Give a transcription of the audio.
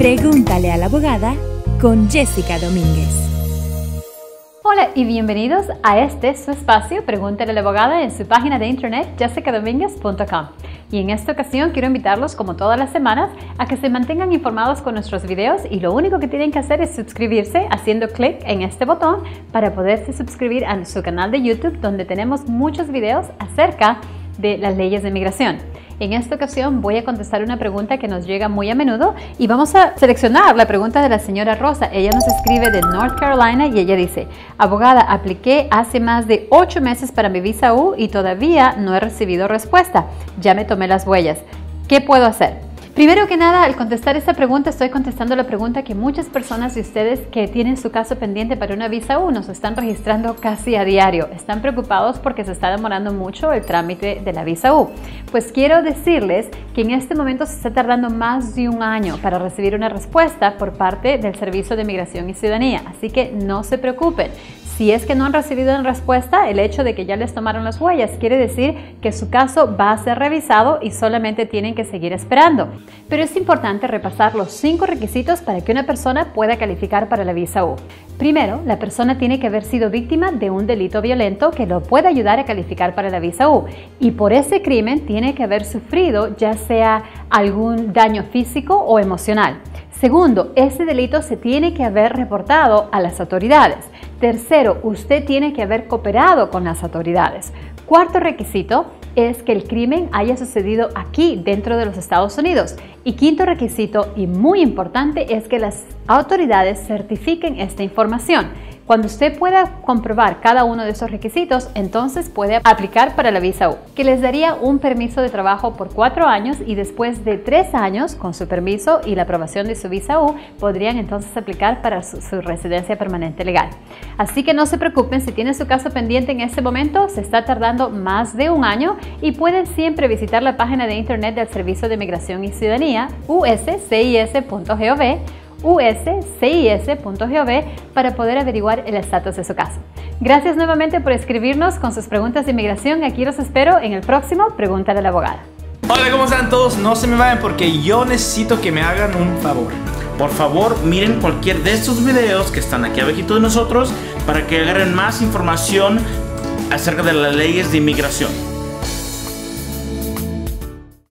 Pregúntale a la abogada con Jessica Domínguez. Hola y bienvenidos a este su espacio Pregúntale a la abogada en su página de internet jessicadominguez.com. Y en esta ocasión quiero invitarlos, como todas las semanas, a que se mantengan informados con nuestros videos y lo único que tienen que hacer es suscribirse haciendo clic en este botón para poderse suscribir a su canal de YouTube donde tenemos muchos videos acerca de las leyes de migración. En esta ocasión voy a contestar una pregunta que nos llega muy a menudo y vamos a seleccionar la pregunta de la señora Rosa. Ella nos escribe de North Carolina y ella dice, abogada, apliqué hace más de ocho meses para mi visa U y todavía no he recibido respuesta. Ya me tomé las huellas. ¿Qué puedo hacer? Primero que nada, al contestar esta pregunta, estoy contestando la pregunta que muchas personas de ustedes que tienen su caso pendiente para una visa U nos están registrando casi a diario. Están preocupados porque se está demorando mucho el trámite de la visa U. Pues quiero decirles que en este momento se está tardando más de un año para recibir una respuesta por parte del Servicio de Migración y Ciudadanía. Así que no se preocupen. Si es que no han recibido una respuesta, el hecho de que ya les tomaron las huellas quiere decir que su caso va a ser revisado y solamente tienen que seguir esperando. Pero es importante repasar los cinco requisitos para que una persona pueda calificar para la visa U. Primero, la persona tiene que haber sido víctima de un delito violento que lo pueda ayudar a calificar para la visa U. Y por ese crimen tiene que haber sufrido ya sea algún daño físico o emocional. Segundo, ese delito se tiene que haber reportado a las autoridades. Tercero, usted tiene que haber cooperado con las autoridades. Cuarto requisito es que el crimen haya sucedido aquí, dentro de los Estados Unidos. Y quinto requisito, y muy importante, es que las autoridades certifiquen esta información. Cuando usted pueda comprobar cada uno de esos requisitos, entonces puede aplicar para la visa U, que les daría un permiso de trabajo por cuatro años y después de tres años, con su permiso y la aprobación de su visa U, podrían entonces aplicar para su, residencia permanente legal. Así que no se preocupen si tienen su caso pendiente en este momento, se está tardando más de un año y pueden siempre visitar la página de internet del Servicio de Migración y Ciudadanía, uscis.gov uscis.gov para poder averiguar el estatus de su caso. Gracias nuevamente por escribirnos con sus preguntas de inmigración. Aquí los espero en el próximo Pregúntale a la abogada. Hola, ¿cómo están todos? No se me vayan porque yo necesito que me hagan un favor. Por favor, miren cualquier de estos videos que están aquí abajito de nosotros para que agarren más información acerca de las leyes de inmigración.